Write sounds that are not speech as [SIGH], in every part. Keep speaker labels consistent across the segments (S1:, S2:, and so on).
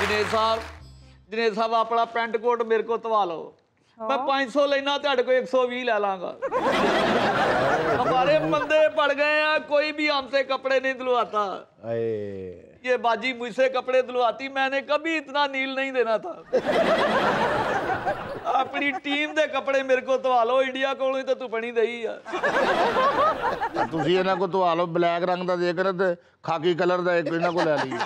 S1: ਜਨੇਦ ਸਾਹਿਬ ਜਨੇਦ ਸਾਹਿਬ ਆਪਣਾ pant coat ਮੇਰੇ ਕੋ ਧਵਾ ਲਓ मैं 500 लेना तेरे को 120 ले लांगा हमारे मंदे पड़ गए हैं कोई भी हमसे कपड़े नहीं धुलवाता
S2: अरे
S1: ये बाजी मुझसे कपड़े धुलवाती मैंने कभी इतना नील नहीं देना था अपनी टीम ਦੇ ਕੱਪੜੇ ਮੇਰੇ ਕੋ ਧਵਾ ਲਓ ਇੰਡੀਆ ਕੋਲੋਂ ਹੀ ਤਾਂ ਤੂੰ ਬਣੀ ਦਈ ਆ
S2: ਤੁਸੀਂ ਇਹਨਾਂ ਕੋ ਧਵਾ ਲਓ ਬਲੈਕ ਰੰਗ ਦਾ ਦੇ ਕੇ ਤੇ ਖਾਕੀ ਕਲਰ ਦਾ ਇੱਕ ਇਹਨਾਂ ਕੋ ਲੈ ਲਈਏ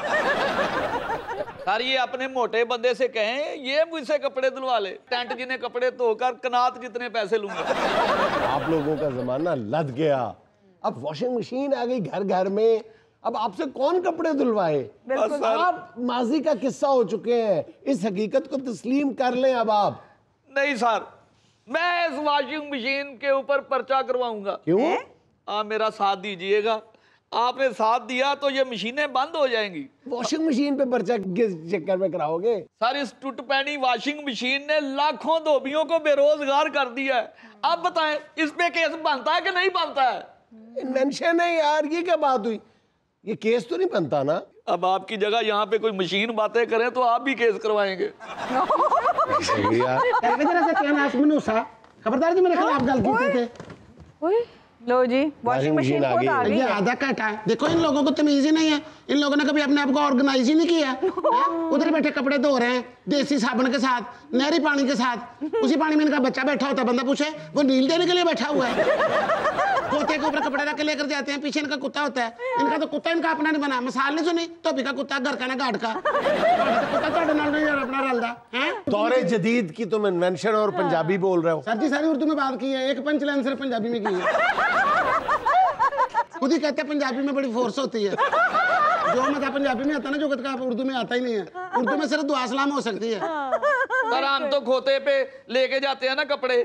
S1: सर ये अपने मोटे बंदे से कहें ये मुझसे कपड़े धुलवा ले। टेंट जिन्हें कपड़े धोकर कनात जितने पैसे लूँगा।
S3: आप लोगों का जमाना लद गया। अब वॉशिंग मशीन आ गई घर घर में। अब आपसे कौन कपड़े धुलवाए? आप माजी का किस्सा हो चुके हैं। इस हकीकत को तस्लीम कर लें अब आप।
S1: नहीं सर मैं इस वॉशिंग मशीन के ऊपर पर्चा करवाऊँगा।
S3: क्यों?
S1: आप मेरा साथ दीजिएगा। आपने साथ दिया तो ये मशीनें बंद हो जाएँगी।
S3: वॉशिंग मशीन पे पर्चा किस चक्कर में कराओगे?
S1: सर इस टूट पैनी वॉशिंग मशीन ने लाखों धोबियों को बेरोजगार कर दिया है। अब बताएँ इस पे केस बनता है कि नहीं बनता है?
S3: मेंशन है यार ये क्या बात हुई? ये केस तो नहीं बनता ना?
S1: अब आपकी जगह यहाँ पे कोई मशीन बातें करें तो आप भी केस करवाएँगे। [LAUGHS]
S3: यार
S4: जरा से क्या नास मनूसा खबरदार जी मेरे खिलाफ गलती थे
S5: लो जी वॉशिंग मशीन
S3: आ गई।
S4: ये आधा कटा है। देखो इन लोगों को तमीज ही नहीं है। इन लोगों ने कभी अपने आप को ऑर्गेनाइज ही नहीं किया है? [LAUGHS] उधर बैठे कपड़े धो रहे हैं देसी साबुन के साथ नहरी पानी के साथ। उसी पानी में इनका बच्चा बैठा होता है बंदा पूछे वो नील देने के लिए बैठा हुआ है। [LAUGHS] कुत्ते के ऊपर कपड़े रख के लेकर जाते हैं पीछे इनका कुत्ता होता है। इनका तो कुत्ता इनका अपना नहीं बना मसाले सुनी? तो धोबी का कुत्ता घर का ना घाट का। तो
S3: दौरे जदीद की तुम इन्वेंशन और पंजाबी बोल रहे हो।
S4: सर जी सारी उर्दू में बात की है एक पंच लाइन सिर्फ़ पंजाबी में की है। खुद ही कहते हैं पंजाबी में बड़ी फोर्स होती है। जो मत पंजाबी में आता ना जो का उर्दू में आता ही नहीं है। उर्दू में सिर्फ़ दुआ सलाम हो सकती है।
S1: सर हम तो खोते पे लेके जाते हैं ना कपड़े।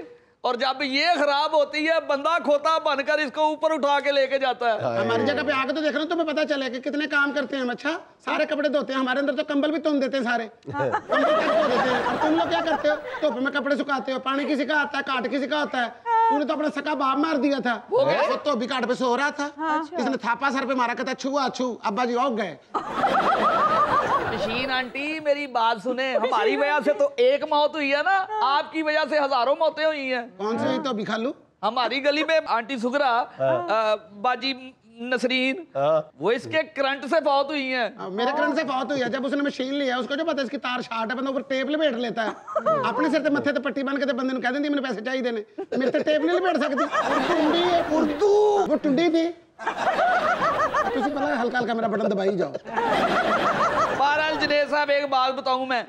S1: और जब ये खराब होती है बंदा खोता बनकर इसको ऊपर उठा के लेके जाता है।
S4: हमारी जगह पे आके तो देख रहे हो तुम्हें पता चले कि कितने काम करते हैं हम अच्छा? सारे कपड़े धोते हैं हमारे अंदर तो कंबल भी तुम देते हैं सारे। [LAUGHS] कंबल तो धो देते हैं? और तुम लोग क्या करते हो? धूप में कपड़े सुखाते हो पानी किसी का आता है काट किसी का आता है। तूने तो अपना सका बाप मार दिया था। वो तो भी काट पे सो रहा था। इसने थापा सर पे मारा कहता छुआ छू अब्बा जी औग गए।
S1: शीन आंटी मेरी बात सुने। हमारी वजह से तो एक मौत हुई है ना। आपकी वजह से हज़ारों मौतें हुई हैं।
S4: कौन सी तो बिखालू खालू
S1: हमारी गली में आंटी सुगरा अ, बाजी नसरीन वो इसके करंट से फौत हुई है।
S4: मेरे करंट से बहुत हुई है। जब उसने मशीन लिया उसको जो पता है इसकी तार शार्ट है बंदा ऊपर टेप लपेट लेता है। अपने सिर ते मत्थे ते पट्टी बन के बंदे ने कह देंदी मैंने पैसे चाहिए ने मेरे ते टेप नहीं लपेट सकती। टुंडी है उर्दू। वो टुंडी थी तुझे पता है हल्का हल्का मेरा बटन दबाई जाओ।
S1: बहरहाल जनेद साहब एक बात बताऊँ मैं।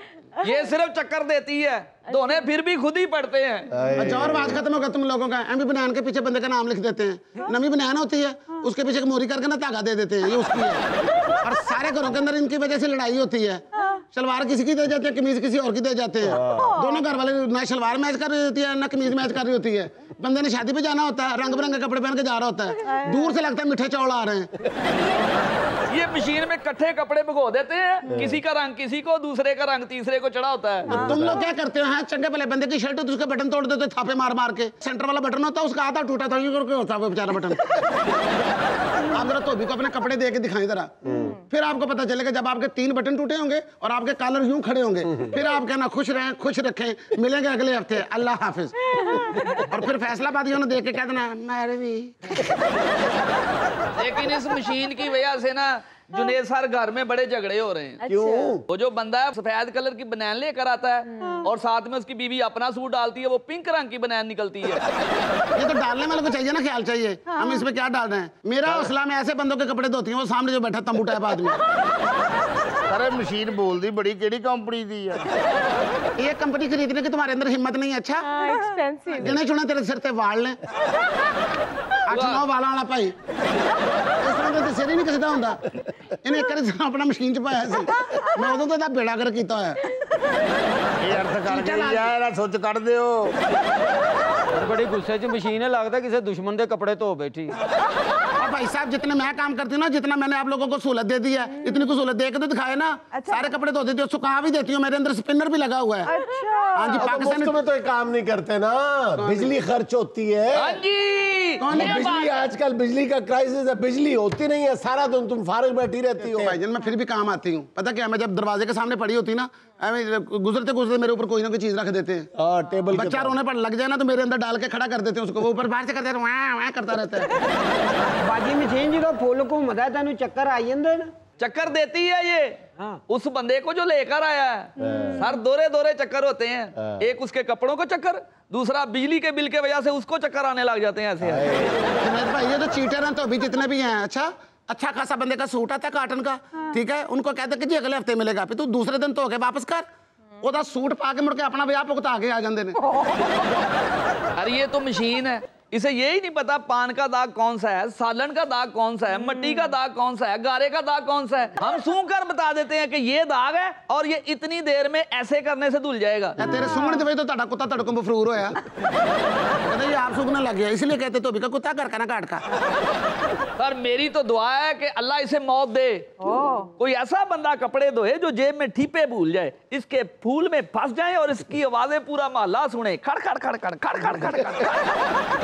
S1: ये सिर्फ़ चक्कर देती है। दोनों फिर भी खुद ही पढ़ते हैं।
S4: अच्छा और बात खत्म होगा तुम लोगों का एम बनान के पीछे बंदे का नाम लिख देते हैं। नवी बनान होती है। उसके पीछे मोरी करके ना धागा दे देते हैं ये उसकी है। और सारे घरों के अंदर इनकी वजह से लड़ाई होती है। शलवार किसी की दे जाते हैं कमीज किसी और की दे जाते हैं। दोनों घर वाले ना शलवार मैच कर रही होती है ना कमीज मैच कर रही होती है। बंदे ने शादी पे जाना होता है रंग बिरंगे कपड़े पहन के जा रहा होता है। दूर से लगता है मीठे चौल आ रहे हैं।
S1: ये मशीन में कट्ठे कपड़े भिगो देते हैं। किसी का रंग किसी को दूसरे का रंग तीसरे को चढ़ा होता है।
S4: तुम लोग क्या करते हो? हाँ चंगे भले बंदे की शर्ट होती है उसके बटन तोड़ देते थापे मार मार के। सेंटर वाला बटन होता है उसका आधा टूटा था होता है बेचारा बटन। आप जरा धोबी को अपने कपड़े दे के दिखाएँ जरा। फिर आपको पता चलेगा जब आपके तीन बटन टूटे होंगे और आपके कॉलर यूँ खड़े होंगे, फिर आप कहना, खुश रहें, खुश रखें, मिलेंगे अगले हफ़्ते, अल्लाह हाफिज। और फिर फैसलाबादियों ने देख के कह देना भी
S1: लेकिन इस मशीन की वजह से ना जुनेद सर घर में बड़े झगड़े हो रहे हैं। अच्छा।
S3: क्यों?
S1: वो जो बंदा है सफ़ेद कलर की बनैन लेकर आता है हाँ। और साथ में उसकी बीवी अपना सूट डालती है वो पिंक रंग की बनैन निकलती है।
S4: ये तो डालने वाले को चाहिए ना ख्याल चाहिए। हाँ। हम इसमें क्या डाल रहे हैं? मेरा हाँ। हौसला में ऐसे बंदों के कपड़े धोती है वो सामने जो बैठा तंबू टाइप आदमी।
S2: अरे मशीन बोल दी बड़ी केड़ी कंपनी दी है।
S4: ये कंपनी खरीदने की तुम्हारे अंदर हिम्मत नहीं अच्छा?
S5: एक्सपेंसिव
S4: तेरे सिर ते वाल ने। अच्छा नौ वाला वाला भाई। ਇਸ ਤਰ੍ਹਾਂ ਦਾ ਤੇ ਸਿਰ ਹੀ ਨਹੀਂ ਕਿਸੇ ਦਾ ਹੁੰਦਾ ਇਹਨੇ ਇੱਕ ਵਾਰੀ ਆਪਣਾ ਮਸ਼ੀਨ ਚ ਪਾਇਆ ਸੀ ਮੈਂ ਉਦੋਂ ਤੋਂ ਇਹਦਾ ਬੇੜਾ ਕਰ ਕੀਤਾ ਹੋਇਆ
S2: ਇਹ ਅਰਥ ਕਰਕੇ ਯਾਰ ਸੁੱਚ ਕੱਢ ਦਿਓ
S6: ਬੜੀ ਗੁੱਸੇ 'ਚ ਮਸ਼ੀਨ ਹੈ ਲੱਗਦਾ ਕਿਸੇ ਦੁਸ਼ਮਣ ਦੇ ਕੱਪੜੇ ਧੋ ਬੈਠੀ
S4: अब भाई साहब जितने मैं काम करती हूँ ना जितना मैंने आप लोगों को सहूलत दे दी है इतनी को सहूलत दे के तो दिखाए ना।
S5: अच्छा।
S4: सारे कपड़े धो देती हूँ सुखा भी देती हूँ मेरे अंदर स्पिनर भी लगा हुआ है।
S5: अच्छा।
S4: हाँ जी
S3: तो
S4: पाकिस्तान
S3: में तो काम नहीं करते ना बिजली खर्च होती है।
S1: हाँ जी।
S4: कौन
S3: बिजली आजकल बिजली का क्राइसिस है बिजली होती नहीं है सारा दिन तुम फारिग बैठी रहती हो।
S4: भाईजान मैं फिर भी काम आती हूँ। पता क्या मैं जब दरवाजे के सामने पड़ी होती ना गुजरते गुजरते मेरे ऊपर कोई ना कोई चीज़ रख देते हैं।
S3: हाँ टेबल के
S4: बच्चा रोने पर लग जाए ना तो मेरे अंदर डाल के खड़ा कर देते हैं उसको वो ऊपर बाहर से करते हैं वहाँ वहाँ करता रहता है।
S6: ਬਾਜੀ ਮਸ਼ੀਨ ਜਦੋਂ ਫੁੱਲ ਘੁੰਮਦਾ ਤੈਨੂੰ ਚੱਕਰ ਆ ਜਾਂਦੇ ਨੇ
S1: चक्कर देती है ये
S6: हाँ।
S1: उस बंदे को जो लेकर आया है सर दोरे दोरे चक्कर होते हैं एक उसके कपड़ों को चक्कर दूसरा बिजली के बिल के वजह से उसको चक्कर आने लग जाते हैं ऐसे
S4: जुनैद भाई ये तो चीटर हैं तो अभी जितने भी हैं अच्छा अच्छा खासा बंदे का सूट आता है काटन का ठीक है उनको कहते कि जी अगले हफ्ते मिलेगा फिर तू दूसरे दिन तो हो गए वापस कर ਉਹਦਾ सूट पा के मुड़ के अपना विआह भुगता के आ जाते ने
S1: अरे ये तो मशीन है इसे यही नहीं पता पान का दाग कौन सा है सालन का दाग कौन सा है मिट्टी का दाग कौन सा है गारे का दाग कौन सा है हम [LAUGHS] सूंघ कर बता देते हैं कि ये दाग है और ये इतनी देर में ऐसे करने से धुल जाएगा
S4: ਇਹ ਤੇਰੇ ਸੁੰਘਣ ਦੇ ਵਿੱਚ ਤਾਂ ਤੁਹਾਡਾ ਕੁੱਤਾ ਤੁਹਾਡੇ ਕੋਲ ਮਫਰੂਰ ਹੋਇਆ ਕਹਿੰਦਾ ਇਹ ਆਪ ਸੁੰਘਣ ਲੱਗ ਗਿਆ इसलिए कहते तो भी का कुत्ता घर का ना काट
S1: पर मेरी तो दुआ है कि अल्लाह इसे मौत दे। कोई ऐसा बंदा कपड़े धोए जो जेब में ठीपे भूल जाए इसके फूल में फंस जाए और इसकी आवाज़ें पूरा मोहल्ला सुने। खड़ खड़ खड़ खड़ खड़ खड़ खड़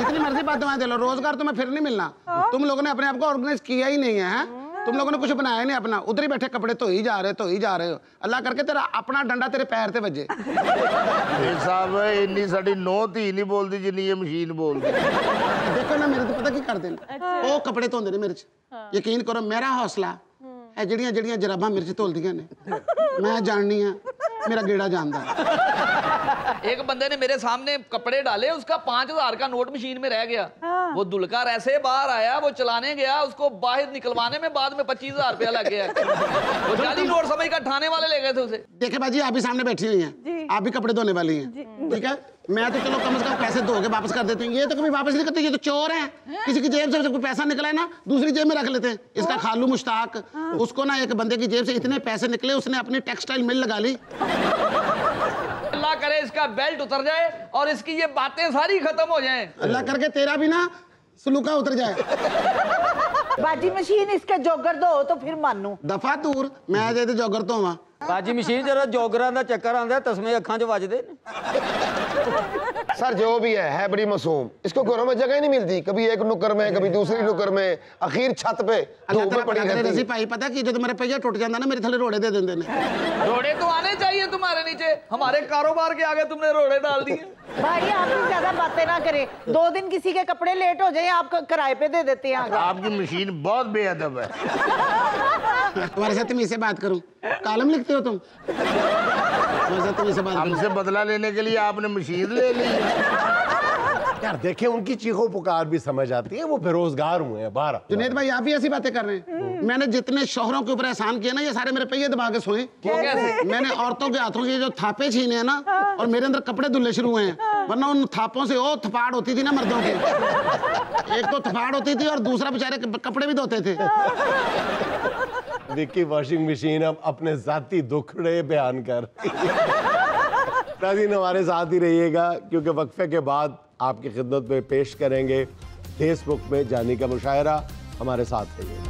S4: इतनी मर्ज़ी बात दे लो रोज़गार तुम्हें फिर नहीं मिलना। तुम लोगों ने अपने आप को ऑर्गेनाइज किया ही नहीं है? तुम लोगों ने कुछ बनाया नहीं अपना। उधर ही बैठे कपड़े तो ही जा रहे तो ही जा रहे हो। अल्लाह करके तेरा अपना डंडा तेरे पैर से बजे।
S2: साहब इन्नी साड़ी नौ धी नहीं बोलती जिनी ये मशीन बोलती
S4: देखो ना मेरे तो पता की करते हैं वो कपड़े धोते ने मेरे च। हाँ। यकीन करो मेरा हौसला है जड़ियाँ जराबा मेरे च धोलदियाँ ने। मैं जाननी हाँ मेरा गेड़ा जानता
S1: एक बंदे ने मेरे सामने कपड़े डाले उसका पाँच हज़ार का नोट मशीन में रह गया। वो दुलकर ऐसे बाहर आया वो चलाने गया उसको बाहर निकलवाने में बाद में पच्चीस हज़ार रुपया लग गया। [LAUGHS] वो जाली नोट समझ कर ठाने वाले ले गए थे उसे।
S4: देखे भाजी आप भी सामने बैठी हुई है। आप भी कपड़े धोने वाली है। ठीक है? मैं तो चलो कम से कम पैसे धो के वापस कर देती हूँ। ये तो कभी वापस नहीं करते ये तो चोर है। किसी की जेब से कोई पैसा निकला है ना दूसरी जेब में रख लेते हैं। इसका खालू मुश्ताक उसको ना एक बंदे की जेब से इतने पैसे निकले उसने अपनी टेक्सटाइल मिल लगा ली। [LAUGHS]
S1: इसका बेल्ट उतर जाए और इसकी ये बातें सारी खत्म हो जाएं
S4: अल्लाह करके तेरा भी ना सलूका उतर जाए
S7: बाजी मशीन इसके जोगर दो तो फिर मानू
S4: दफा दूर मैं जे ते जॉगर तो हूँ
S6: ਬਾਜੀ ਮਸ਼ੀਨ ਜਦੋਂ ਜੋਗਰਾਂ ਦਾ ਚੱਕਰ ਆਉਂਦਾ ਤਸਮੇ ਅੱਖਾਂ 'ਚ ਵੱਜਦੇ ਨੇ
S8: सर जो भी है है बड़ी मासूम। इसको घरों में जगह ही नहीं मिलती। कभी एक नुक्कर में कभी दूसरी नुक्कर में आखिर छत पे पड़ी रहती है।
S4: भाई पता कि जब मेरा पहिया टूट जाता ना मेरे थले रोड़े दे देंगे
S1: रोड़े तो आने चाहिए तुम्हारे नीचे। हमारे कारोबार के आगे तुमने रोड़े डाल दिए।
S7: भाई आप भी ज़्यादा बातें ना करें। दो दिन किसी के कपड़े लेट हो जाए आप किराए पे दे देते हैं
S2: आपकी मशीन बहुत बेअदब है। [LAUGHS]
S4: तुम्हारे साथ मैं से बात करूँ। कालम लिखते हो तुम? करूँ
S2: हमसे बदला लेने के लिए आपने मशीन ले ली।
S3: यार देखे उनकी चीखों पुकार भी समझ आती है वो बेरोजगार हुए हैं बारह
S4: जुनेद भाई आप भी ऐसी बातें कर रहे हैं। मैंने जितने शोहरों के ऊपर एहसान किया ना ये सारे मेरे पहिए दबा के सोए। मैंने औरतों के हाथों के जो थापे छीने हैं ना और मेरे अंदर कपड़े धुले शुरू हुए हैं। वरना उन थापों से वो थपाड़ होती थी ना मर्दों की। एक तो थपाड़ होती थी और दूसरा बेचारे कपड़े भी धोते थे।
S3: विक्की वॉशिंग मशीन अब अपने जाती दुखड़े बयान कर। नाज़रीन हमारे साथ ही रहिएगा, क्योंकि वक्फे के बाद आपकी खिदमत में पेश करेंगे। फेसबुक में जाने का मुशायरा हमारे साथ रहिएगा।